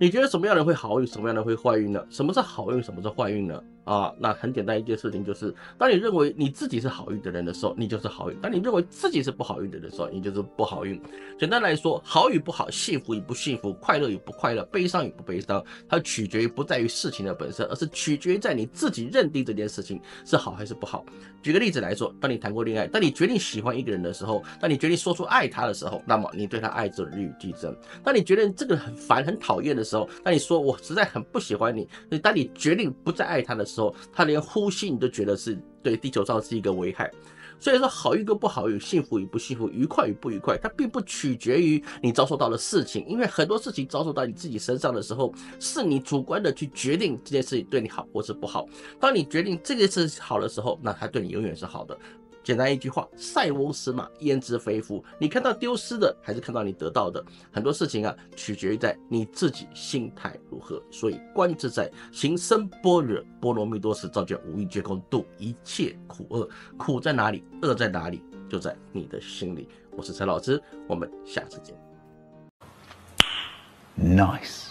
你觉得什么样的人会好运，什么样的人会坏运呢？什么是好运，什么是坏运呢？啊，那很简单一件事情就是，当你认为你自己是好运的人的时候，你就是好运；当你认为自己是不好运的人的时候，你就是不好运。简单来说，好与不好，幸福与不幸福，快乐与不快乐，悲伤与不悲伤，它取决于不在于事情的本身，而是取决于在你自己认定这件事情是好还是不好。举个例子来说，当你谈过恋爱，当你决定喜欢一个人的时候，当你决定说出爱他的时候，那么你对他爱就日与俱增；当你觉得这个人很烦、很讨厌的时候，当你说我实在很不喜欢你，所以当你决定不再爱他的时候，他连呼吸你都觉得是对地球上是一个危害。所以说，好运跟不好运，幸福与不幸福，愉快与不愉快，它并不取决于你遭受到的事情，因为很多事情遭受到你自己身上的时候，是你主观的去决定这件事情对你好或是不好。当你决定这件事好的时候，那它对你永远是好的。简单一句话，塞翁失马焉知非福？你看到丢失的，还是看到你得到的？很多事情啊，取决于在你自己心态如何。所以，观自在，行深般若波罗蜜多时，照见五蕴皆空，度一切苦厄。苦在哪里？恶在哪里？就在你的心里。我是陈老师，我们下次见。Nice。